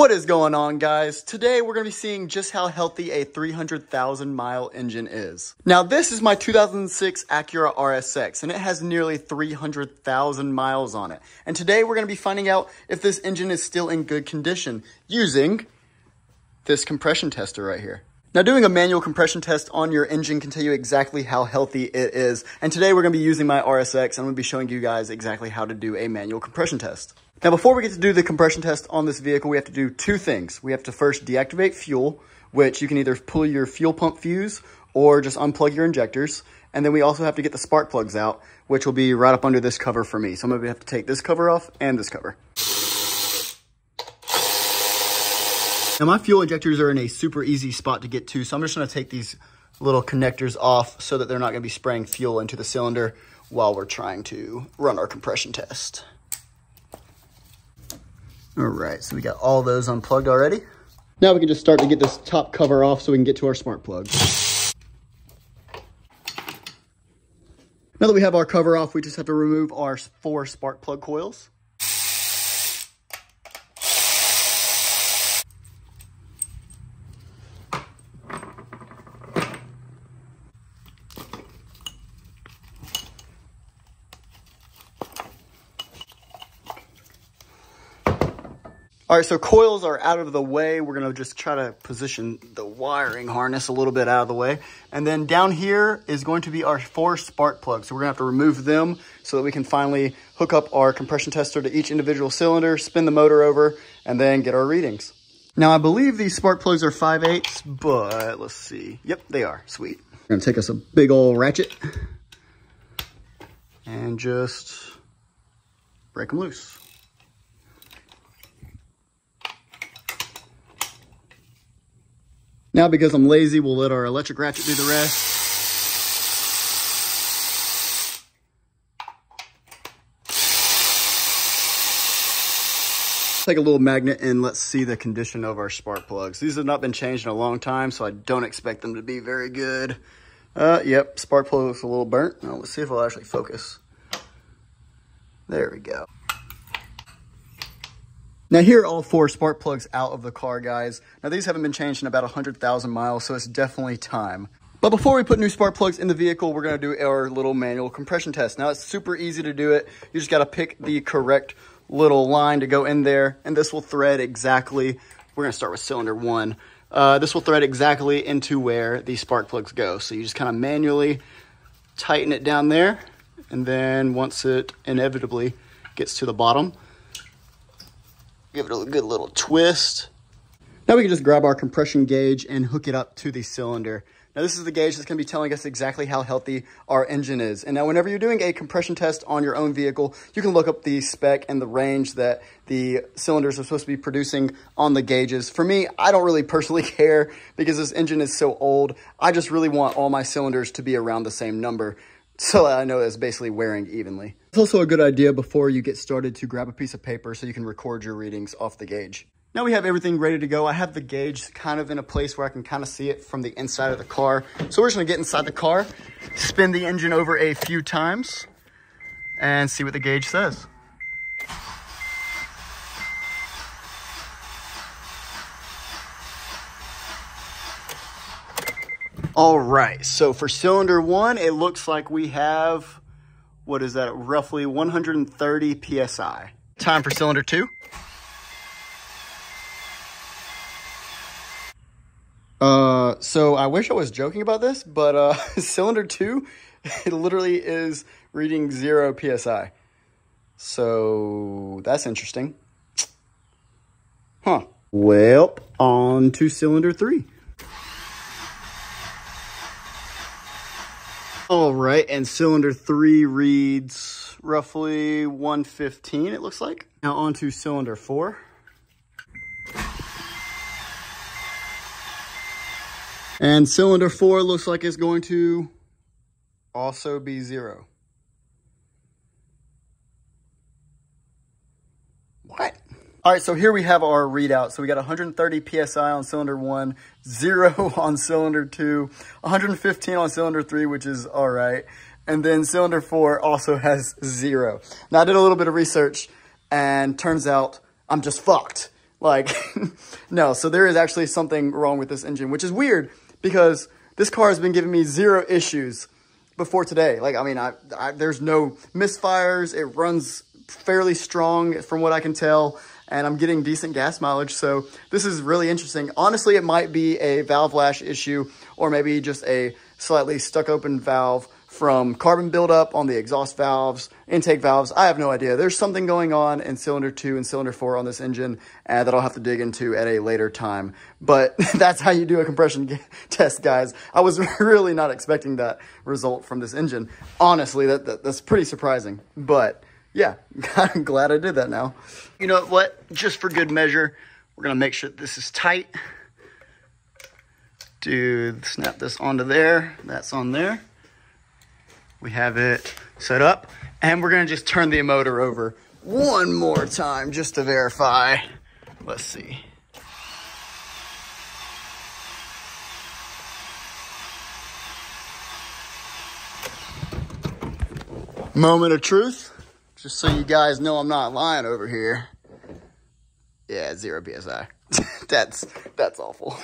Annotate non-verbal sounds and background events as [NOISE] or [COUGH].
What is going on guys? Today we're going to be seeing just how healthy a 300,000 mile engine is. Now this is my 2006 Acura RSX and it has nearly 300,000 miles on it. And today we're going to be finding out if this engine is still in good condition using this compression tester right here. Now doing a manual compression test on your engine can tell you exactly how healthy it is. And today we're going to be using my RSX and I'm going to be showing you guys exactly how to do a manual compression test. Now, before we get to do the compression test on this vehicle, we have to do two things. We have to first deactivate fuel, which you can either pull your fuel pump fuse or just unplug your injectors. And then we also have to get the spark plugs out, which will be right up under this cover for me. So I'm gonna have to take this cover off and this cover. Now my fuel injectors are in a super easy spot to get to. So I'm just gonna take these little connectors off so that they're not gonna be spraying fuel into the cylinder while we're trying to run our compression test. All right, so we got all those unplugged already. Now we can just start to get this top cover off so we can get to our spark plug. Now that we have our cover off, we just have to remove our four spark plug coils. All right, so coils are out of the way. We're gonna just try to position the wiring harness a little bit out of the way. And then down here is going to be our four spark plugs. So we're gonna have to remove them so that we can finally hook up our compression tester to each individual cylinder, spin the motor over, and then get our readings. Now I believe these spark plugs are 5 eighths, but let's see. Yep, they are, sweet. We're gonna take us a big old ratchet and just break them loose. Now because I'm lazy, we'll let our electric ratchet do the rest. Take a little magnet and let's see the condition of our spark plugs. These have not been changed in a long time, so I don't expect them to be very good. Uh, yep, spark plug looks a little burnt. Now let's see if it'll actually focus. There we go. Now here are all four spark plugs out of the car, guys. Now these haven't been changed in about 100,000 miles, so it's definitely time. But before we put new spark plugs in the vehicle, we're gonna do our little manual compression test. Now it's super easy to do it. You just gotta pick the correct little line to go in there, and this will thread exactly, we're gonna start with cylinder one. Uh, this will thread exactly into where the spark plugs go. So you just kind of manually tighten it down there, and then once it inevitably gets to the bottom, Give it a good little twist. Now we can just grab our compression gauge and hook it up to the cylinder. Now this is the gauge that's gonna be telling us exactly how healthy our engine is. And now whenever you're doing a compression test on your own vehicle, you can look up the spec and the range that the cylinders are supposed to be producing on the gauges. For me, I don't really personally [LAUGHS] care because this engine is so old. I just really want all my cylinders to be around the same number so I know it's basically wearing evenly. It's also a good idea before you get started to grab a piece of paper so you can record your readings off the gauge. Now we have everything ready to go. I have the gauge kind of in a place where I can kind of see it from the inside of the car. So we're just gonna get inside the car, spin the engine over a few times, and see what the gauge says. All right, so for cylinder one, it looks like we have, what is that, roughly 130 PSI. Time for cylinder two. Uh, so I wish I was joking about this, but uh, [LAUGHS] cylinder two, it literally is reading zero PSI. So that's interesting. Huh. Well, on to cylinder three. All right, and cylinder three reads roughly 115, it looks like. Now on to cylinder four. And cylinder four looks like it's going to also be zero. What? All right, so here we have our readout. So we got 130 PSI on cylinder one, zero [LAUGHS] on cylinder two, 115 on cylinder three, which is all right. And then cylinder four also has zero. Now I did a little bit of research and turns out I'm just fucked. Like, [LAUGHS] no, so there is actually something wrong with this engine, which is weird because this car has been giving me zero issues before today. Like, I mean, I, I, there's no misfires. It runs fairly strong from what I can tell, and I'm getting decent gas mileage. So this is really interesting. Honestly, it might be a valve lash issue or maybe just a slightly stuck open valve from carbon buildup on the exhaust valves, intake valves. I have no idea. There's something going on in cylinder two and cylinder four on this engine uh, that I'll have to dig into at a later time. But [LAUGHS] that's how you do a compression [LAUGHS] test, guys. I was [LAUGHS] really not expecting that result from this engine. Honestly, that, that that's pretty surprising. But yeah, [LAUGHS] I'm glad I did that now. You know what? Just for good measure, we're gonna make sure this is tight. Do snap this onto there. That's on there. We have it set up and we're gonna just turn the motor over one more time just to verify. Let's see. Moment of truth, just so you guys know I'm not lying over here. Yeah, zero PSI. [LAUGHS] that's, that's awful.